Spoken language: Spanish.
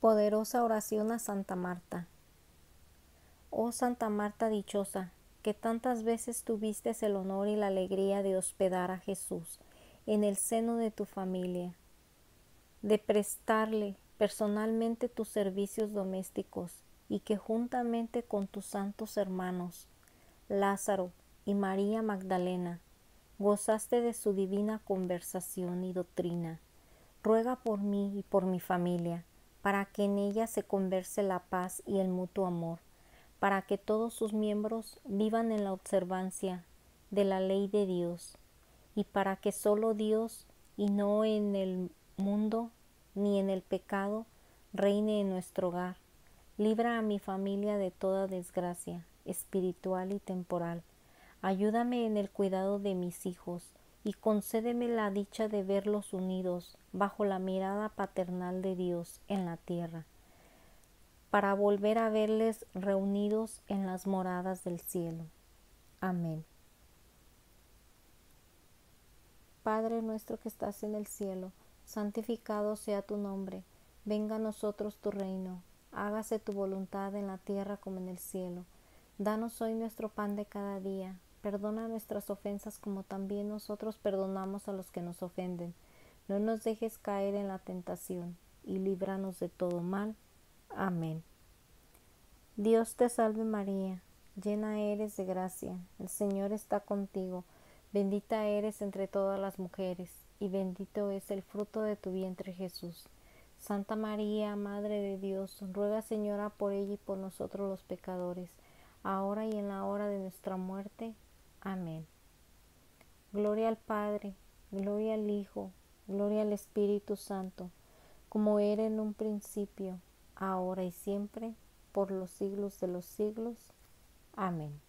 Poderosa oración a Santa Marta. Oh Santa Marta dichosa, que tantas veces tuviste el honor y la alegría de hospedar a Jesús en el seno de tu familia, de prestarle personalmente tus servicios domésticos y que juntamente con tus santos hermanos, Lázaro y María Magdalena, gozaste de su divina conversación y doctrina. Ruega por mí y por mi familia para que en ella se converse la paz y el mutuo amor, para que todos sus miembros vivan en la observancia de la ley de Dios, y para que solo Dios y no en el mundo ni en el pecado reine en nuestro hogar. Libra a mi familia de toda desgracia espiritual y temporal. Ayúdame en el cuidado de mis hijos y concédeme la dicha de verlos unidos bajo la mirada paternal de Dios en la tierra, para volver a verles reunidos en las moradas del cielo. Amén. Padre nuestro que estás en el cielo, santificado sea tu nombre, venga a nosotros tu reino, hágase tu voluntad en la tierra como en el cielo. Danos hoy nuestro pan de cada día Perdona nuestras ofensas como también nosotros perdonamos a los que nos ofenden. No nos dejes caer en la tentación y líbranos de todo mal. Amén. Dios te salve María, llena eres de gracia, el Señor está contigo, bendita eres entre todas las mujeres, y bendito es el fruto de tu vientre Jesús. Santa María, Madre de Dios, ruega Señora por ella y por nosotros los pecadores, ahora y en la hora de nuestra muerte. Amén. Gloria al Padre, gloria al Hijo, gloria al Espíritu Santo, como era en un principio, ahora y siempre, por los siglos de los siglos. Amén.